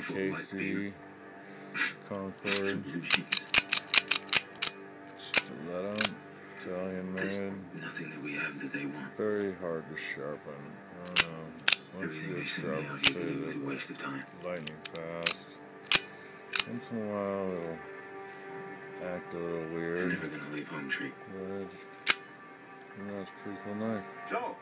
AKC, Concord, Stiletto, Italian made. Nothing that we have that they want. Very hard to sharpen. I. Once Everything you they get send sharpened, out here a waste of time. lightning fast. Once in a while it'll act a little I'm weird. never gonna leave home tree. But, you pretty cool knife. Joe.